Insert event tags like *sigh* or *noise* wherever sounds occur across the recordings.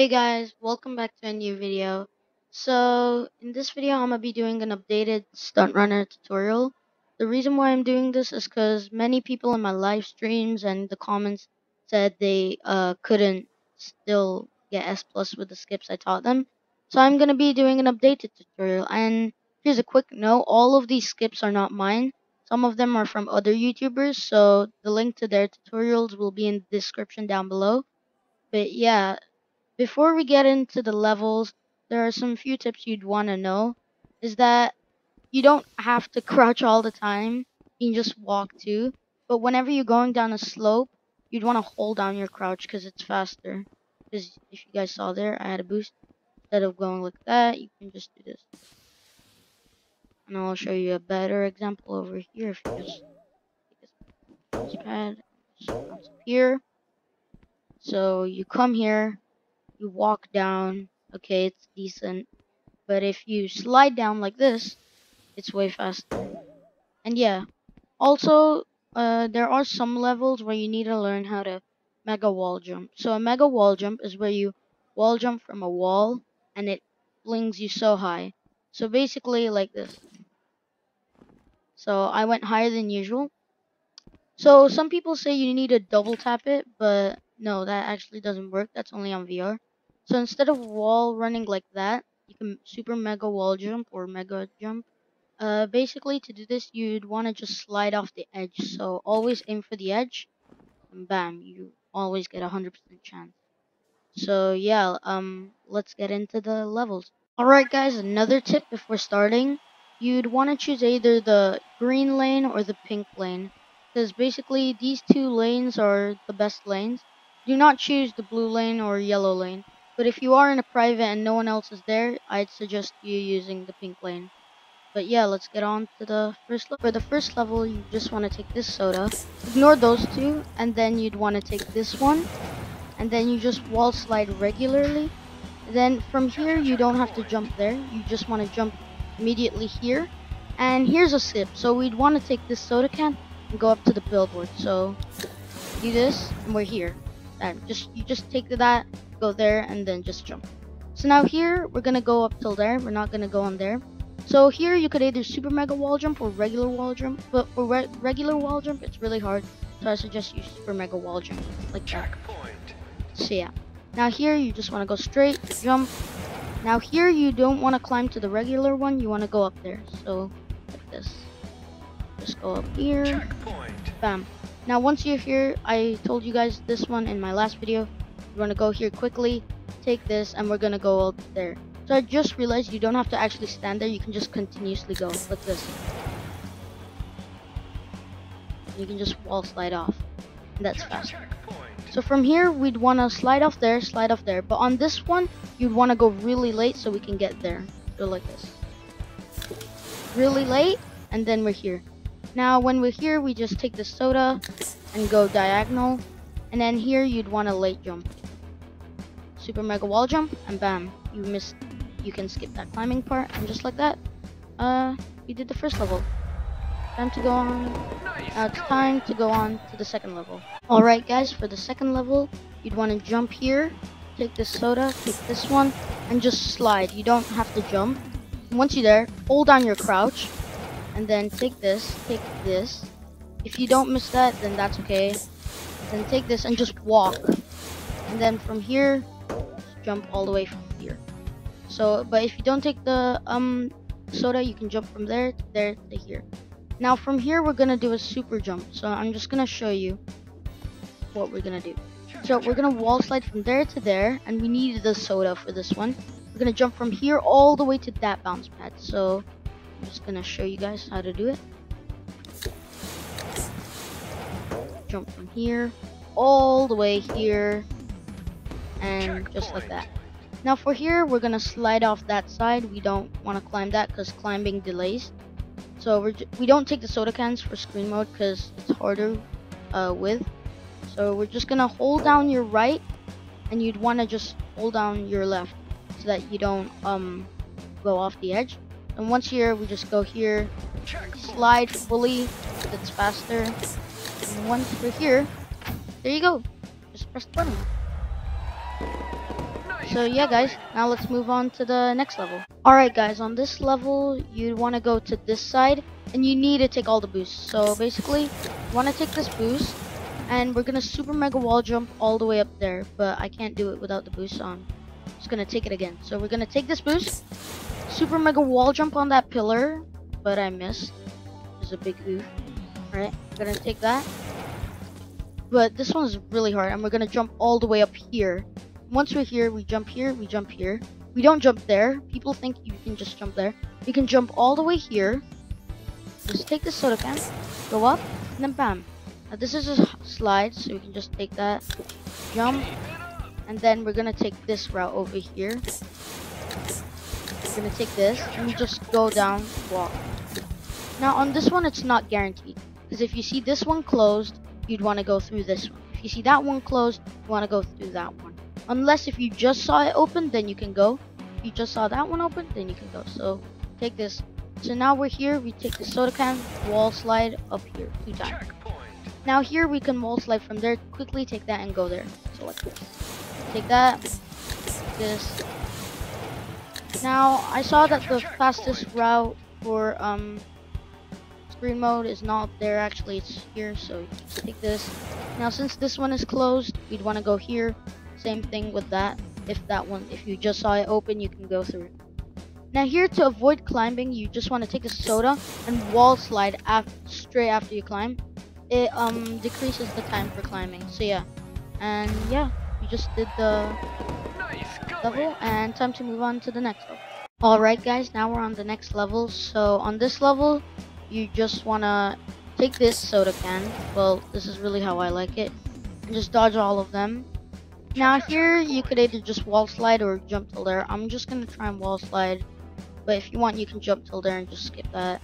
Hey guys, welcome back to a new video. So, in this video I'm going to be doing an updated stunt runner tutorial. The reason why I'm doing this is because many people in my live streams and the comments said they uh, couldn't still get S plus with the skips I taught them. So I'm going to be doing an updated tutorial. And here's a quick note, all of these skips are not mine. Some of them are from other YouTubers, so the link to their tutorials will be in the description down below. But yeah, before we get into the levels, there are some few tips you'd want to know. Is that you don't have to *laughs* crouch all the time. You can just walk too. But whenever you're going down a slope, you'd want to hold down your crouch because it's faster. Because if you guys saw there, I had a boost. Instead of going like that, you can just do this. And I'll show you a better example over here. If you just take this pad, just here. So you come here, you walk down, okay, it's decent. But if you slide down like this, it's way faster. And yeah, also, uh, there are some levels where you need to learn how to mega wall jump. So a mega wall jump is where you wall jump from a wall and it flings you so high. So basically like this. So I went higher than usual. So some people say you need to double tap it, but no, that actually doesn't work. That's only on VR. So instead of wall running like that, you can super mega wall jump or mega jump. Uh, basically, to do this, you'd want to just slide off the edge. So always aim for the edge, and bam, you always get a 100% chance. So yeah, um, let's get into the levels. Alright guys, another tip before starting. You'd want to choose either the green lane or the pink lane. Because basically, these two lanes are the best lanes. Do not choose the blue lane or yellow lane. But if you are in a private and no one else is there, I'd suggest you using the pink lane. But yeah, let's get on to the first level. For the first level, you just want to take this soda. Ignore those two, and then you'd want to take this one. And then you just wall slide regularly. Then from here, you don't have to jump there. You just want to jump immediately here. And here's a sip. So we'd want to take this soda can and go up to the billboard. So do this, and we're here. And just you just take that go there and then just jump. So now here, we're gonna go up till there. We're not gonna go on there. So here, you could either super mega wall jump or regular wall jump. But for re regular wall jump, it's really hard. So I suggest you super mega wall jump like Checkpoint. that. So yeah. Now here, you just want to go straight, jump. Now here, you don't want to climb to the regular one. You want to go up there. So like this. Just go up here. Checkpoint. Bam. Now once you're here, I told you guys this one in my last video. We're gonna go here quickly, take this, and we're gonna go out there. So I just realized you don't have to actually stand there, you can just continuously go, like this. You can just wall slide off, and that's fast. So from here, we'd want to slide off there, slide off there. But on this one, you'd want to go really late so we can get there. So like this. Really late, and then we're here. Now, when we're here, we just take the soda and go diagonal. And then here, you'd want a late jump super mega wall jump, and bam, you missed. You can skip that climbing part, and just like that, uh, you did the first level. Time to go on. Now it's time to go on to the second level. Alright guys, for the second level, you'd want to jump here, take this soda, take this one, and just slide. You don't have to jump. Once you're there, hold down your crouch, and then take this, take this. If you don't miss that, then that's okay. Then take this and just walk. And then from here, jump all the way from here. So, but if you don't take the um soda, you can jump from there to there to here. Now from here, we're gonna do a super jump. So I'm just gonna show you what we're gonna do. So we're gonna wall slide from there to there, and we need the soda for this one. We're gonna jump from here all the way to that bounce pad. So I'm just gonna show you guys how to do it. Jump from here all the way here and just like that. Now for here, we're gonna slide off that side. We don't want to climb that because climbing delays. So we're we don't take the soda cans for screen mode because it's harder uh, with. So we're just gonna hold down your right, and you'd want to just hold down your left so that you don't um go off the edge. And once here, we just go here, slide fully. That's faster. And once we're here, there you go. Just press the button. So yeah guys, now let's move on to the next level. Alright guys, on this level you want to go to this side and you need to take all the boosts. So basically, you want to take this boost and we're gonna super mega wall jump all the way up there, but I can't do it without the boost on. Just gonna take it again. So we're gonna take this boost, super mega wall jump on that pillar, but I missed. There's a big oof. Alright, gonna take that. But this one's really hard, and we're gonna jump all the way up here. Once we're here, we jump here, we jump here. We don't jump there. People think you can just jump there. You can jump all the way here. Just take the soda can, go up, and then bam. Now this is a slide, so we can just take that, jump, and then we're gonna take this route over here. We're gonna take this, and just go down, walk. Now on this one, it's not guaranteed. Because if you see this one closed, you'd want to go through this one. If you see that one closed, you want to go through that one. Unless if you just saw it open, then you can go. If you just saw that one open, then you can go. So take this. So now we're here, we take the soda can, wall slide up here two times. Now here we can wall slide from there, quickly take that and go there. So like this. Take that, this. Now I saw that the fastest route for um screen mode is not there. Actually it's here so take this. Now since this one is closed we'd want to go here. Same thing with that. If that one if you just saw it open you can go through. Now here to avoid climbing you just want to take a soda and wall slide after, straight after you climb. It um decreases the time for climbing so yeah. And yeah you just did the level and time to move on to the next level alright guys now we're on the next level so on this level you just want to take this soda can. Well, this is really how I like it. And just dodge all of them. Now here, you could either just wall slide or jump till there. I'm just going to try and wall slide. But if you want, you can jump till there and just skip that.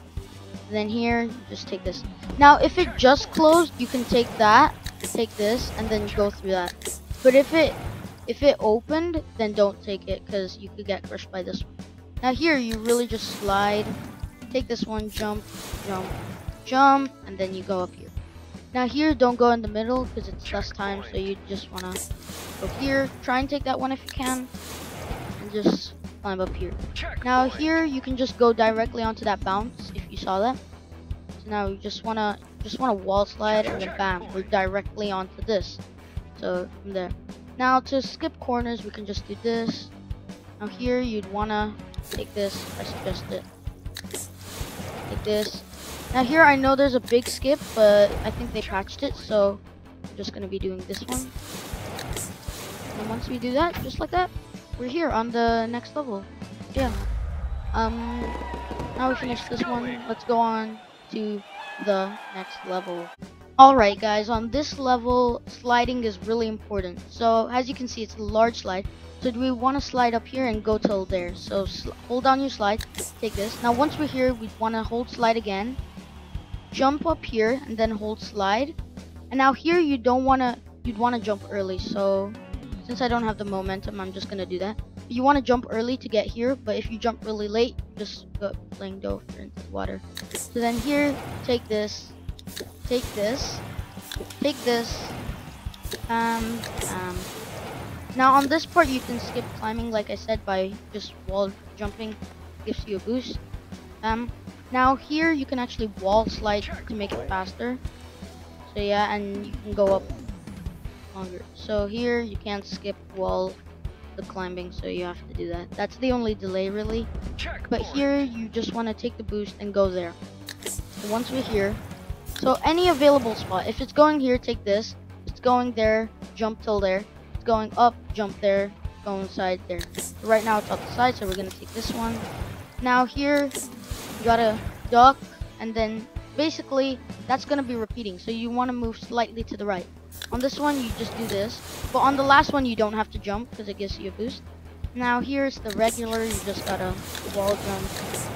Then here, just take this. Now, if it just closed, you can take that, take this, and then go through that. But if it if it opened, then don't take it because you could get crushed by this one. Now here, you really just slide take this one, jump, jump, jump, and then you go up here. Now here, don't go in the middle because it's less time, so you just want to go here. Try and take that one if you can, and just climb up here. Now here, you can just go directly onto that bounce if you saw that. So now you just want to just want to wall slide, and then bam, we're directly onto this. So from there. Now to skip corners, we can just do this. Now here, you'd want to take this. I suggest it like this. Now here I know there's a big skip, but I think they patched it, so I'm just gonna be doing this one. And once we do that, just like that, we're here on the next level. Yeah. Um, now we finished this one. Let's go on to the next level. Alright guys, on this level, sliding is really important. So as you can see, it's a large slide. So do we want to slide up here and go till there? So hold down your slide, take this. Now once we're here, we want to hold slide again. Jump up here and then hold slide. And now here you don't want to, you'd want to jump early. So since I don't have the momentum, I'm just going to do that. You want to jump early to get here, but if you jump really late, just go playing Dove into the water. So then here, take this, take this, take this, um, um, now on this part you can skip climbing like I said by just wall jumping gives you a boost. Um, now here you can actually wall slide to make it faster. So yeah, and you can go up longer. So here you can't skip wall the climbing, so you have to do that. That's the only delay really. But here you just want to take the boost and go there. So once we're here, so any available spot, if it's going here, take this. It's going there, jump till there It's going up, jump there, go inside there. Right now it's up the side, so we're gonna take this one. Now here, you gotta duck, and then basically that's gonna be repeating. So you wanna move slightly to the right. On this one, you just do this. But on the last one, you don't have to jump because it gives you a boost. Now here's the regular, you just gotta wall jump.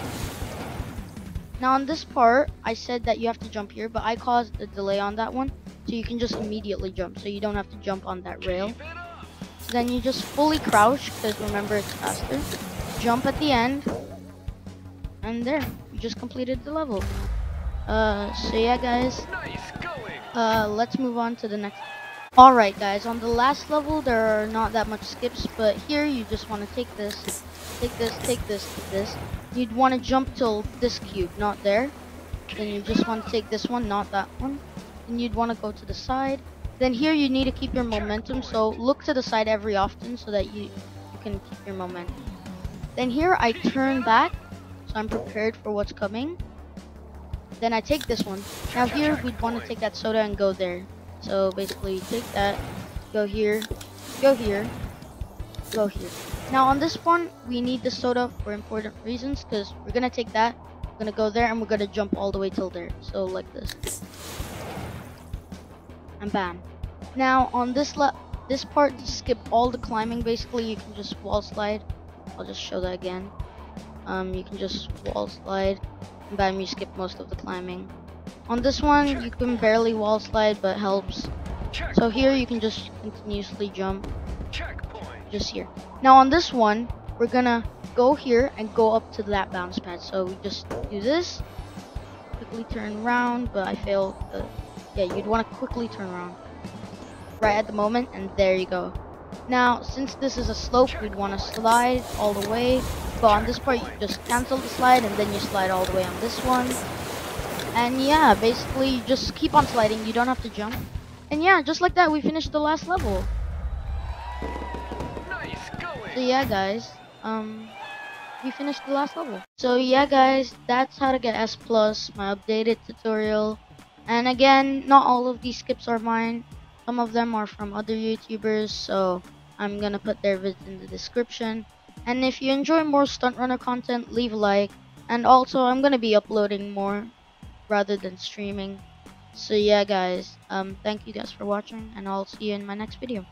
Now on this part, I said that you have to jump here, but I caused a delay on that one. So you can just immediately jump, so you don't have to jump on that rail. Then you just fully crouch, because remember it's faster. Jump at the end. And there, you just completed the level. Uh, so yeah guys. Uh, let's move on to the next. Alright guys, on the last level there are not that much skips, but here you just want to take this, take this, take this, take this. You'd want to jump till this cube, not there. Then you just want to take this one, not that one. Then you'd want to go to the side. Then here you need to keep your momentum, so look to the side every often so that you, you can keep your momentum. Then here I turn back, so I'm prepared for what's coming. Then I take this one. Now here we'd want to take that soda and go there. So basically take that, go here, go here, go here. Now on this one, we need the soda for important reasons because we're to take that, we're to go there and we're to jump all the way till there. So like this. And bam. Now on this le this part, skip all the climbing basically, you can just wall slide. I'll just show that again. Um, you can just wall slide and bam, you skip most of the climbing. On this one, you can barely wall slide, but helps. So here you can just continuously jump. Just here. Now on this one, we're gonna go here and go up to that bounce pad. So we just do this, quickly turn around, but I failed. The, yeah, you'd want to quickly turn around right at the moment, and there you go. Now, since this is a slope, we'd want to slide all the way. But on this part, you just cancel the slide, and then you slide all the way on this one. And yeah, basically you just keep on sliding, you don't have to jump. And yeah, just like that we finished the last level. Nice going. So yeah guys, um we finished the last level. So yeah guys, that's how to get S plus, my updated tutorial. And again, not all of these skips are mine. Some of them are from other YouTubers, so I'm gonna put their vids in the description. And if you enjoy more stunt runner content, leave a like. And also, I'm gonna be uploading more rather than streaming. So yeah guys, um, thank you guys for watching and I'll see you in my next video.